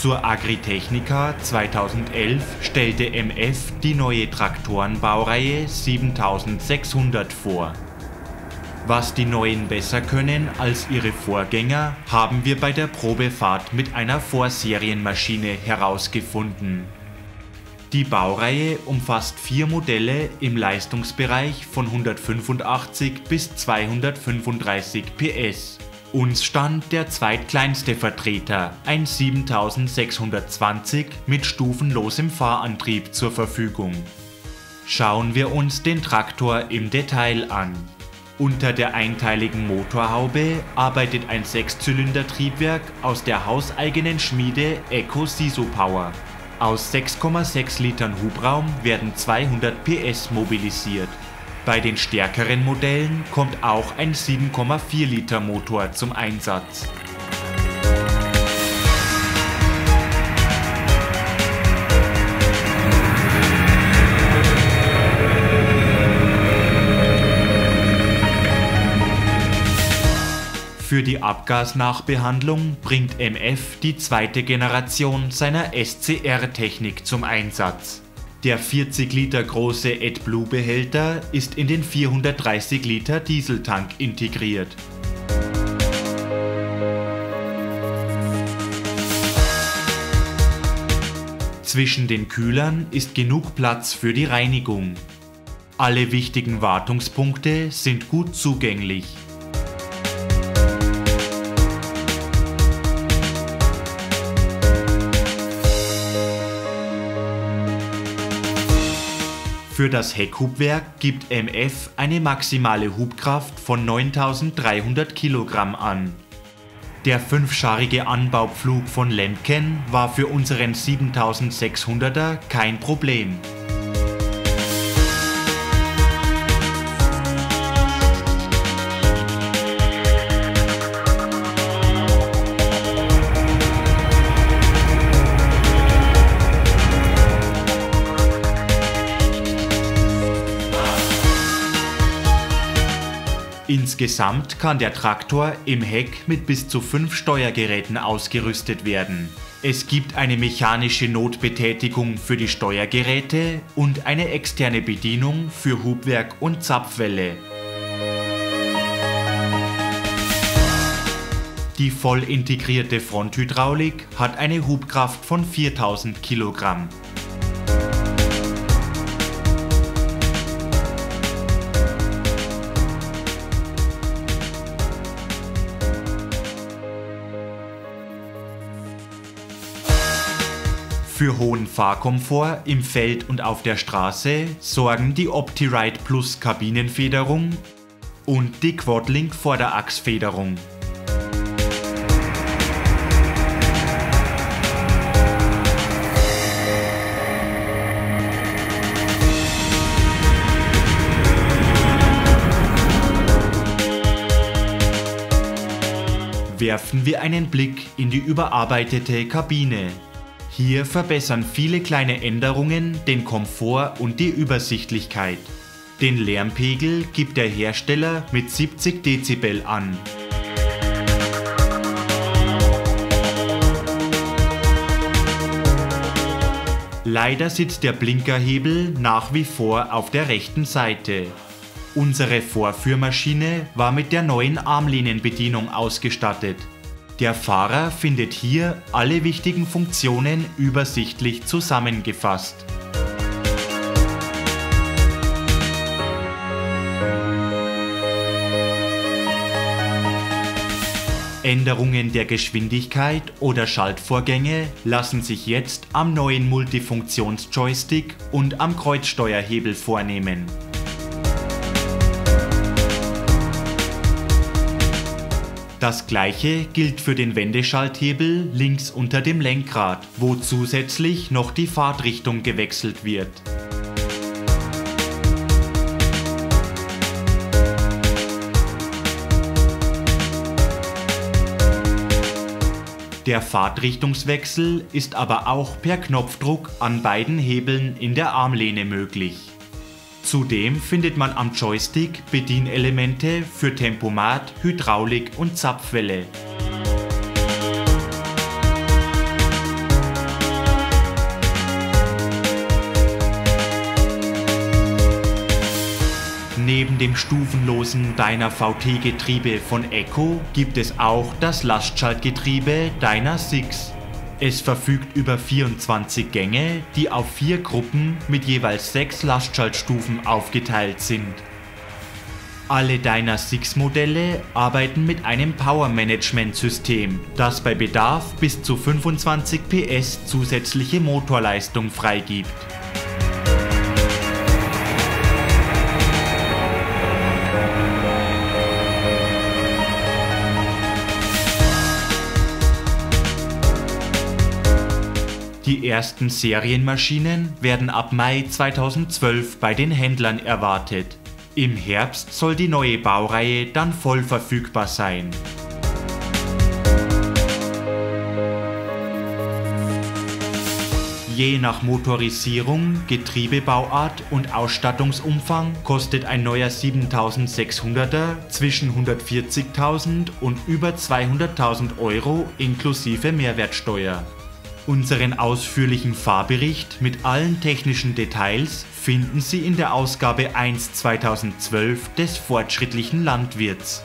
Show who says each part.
Speaker 1: Zur Agritechnica 2011 stellte MF die neue Traktorenbaureihe 7600 vor. Was die neuen besser können als ihre Vorgänger, haben wir bei der Probefahrt mit einer Vorserienmaschine herausgefunden. Die Baureihe umfasst vier Modelle im Leistungsbereich von 185 bis 235 PS. Uns stand der zweitkleinste Vertreter, ein 7620 mit stufenlosem Fahrantrieb zur Verfügung. Schauen wir uns den Traktor im Detail an. Unter der einteiligen Motorhaube arbeitet ein Sechszylinder-Triebwerk aus der hauseigenen Schmiede Eco Siso Power. Aus 6,6 Litern Hubraum werden 200 PS mobilisiert. Bei den stärkeren Modellen kommt auch ein 7,4 Liter Motor zum Einsatz. Für die Abgasnachbehandlung bringt MF die zweite Generation seiner SCR-Technik zum Einsatz. Der 40 Liter große AdBlue-Behälter ist in den 430 Liter Dieseltank integriert. Zwischen den Kühlern ist genug Platz für die Reinigung. Alle wichtigen Wartungspunkte sind gut zugänglich. Für das Heckhubwerk gibt MF eine maximale Hubkraft von 9300 Kilogramm an. Der fünfscharige Anbaupflug von Lemken war für unseren 7600er kein Problem. Insgesamt kann der Traktor im Heck mit bis zu fünf Steuergeräten ausgerüstet werden. Es gibt eine mechanische Notbetätigung für die Steuergeräte und eine externe Bedienung für Hubwerk und Zapfwelle. Die voll integrierte Fronthydraulik hat eine Hubkraft von 4000 Kilogramm. Für hohen Fahrkomfort im Feld und auf der Straße sorgen die OptiRide Plus Kabinenfederung und die Quadlink Vorderachsfederung. Werfen wir einen Blick in die überarbeitete Kabine. Hier verbessern viele kleine Änderungen den Komfort und die Übersichtlichkeit. Den Lärmpegel gibt der Hersteller mit 70 Dezibel an. Leider sitzt der Blinkerhebel nach wie vor auf der rechten Seite. Unsere Vorführmaschine war mit der neuen Armlehnenbedienung ausgestattet. Der Fahrer findet hier alle wichtigen Funktionen übersichtlich zusammengefasst. Änderungen der Geschwindigkeit oder Schaltvorgänge lassen sich jetzt am neuen Multifunktions-Joystick und am Kreuzsteuerhebel vornehmen. Das gleiche gilt für den Wendeschalthebel links unter dem Lenkrad, wo zusätzlich noch die Fahrtrichtung gewechselt wird. Der Fahrtrichtungswechsel ist aber auch per Knopfdruck an beiden Hebeln in der Armlehne möglich. Zudem findet man am Joystick Bedienelemente für Tempomat, Hydraulik und Zapfwelle. Neben dem stufenlosen Deiner VT-Getriebe von Echo gibt es auch das Lastschaltgetriebe Deiner Six. Es verfügt über 24 Gänge, die auf vier Gruppen mit jeweils sechs Lastschaltstufen aufgeteilt sind. Alle Dyna 6 Modelle arbeiten mit einem Power Management System, das bei Bedarf bis zu 25 PS zusätzliche Motorleistung freigibt. Die ersten Serienmaschinen werden ab Mai 2012 bei den Händlern erwartet. Im Herbst soll die neue Baureihe dann voll verfügbar sein. Je nach Motorisierung, Getriebebauart und Ausstattungsumfang kostet ein neuer 7600er zwischen 140.000 und über 200.000 Euro inklusive Mehrwertsteuer. Unseren ausführlichen Fahrbericht mit allen technischen Details finden Sie in der Ausgabe 1 2012 des Fortschrittlichen Landwirts.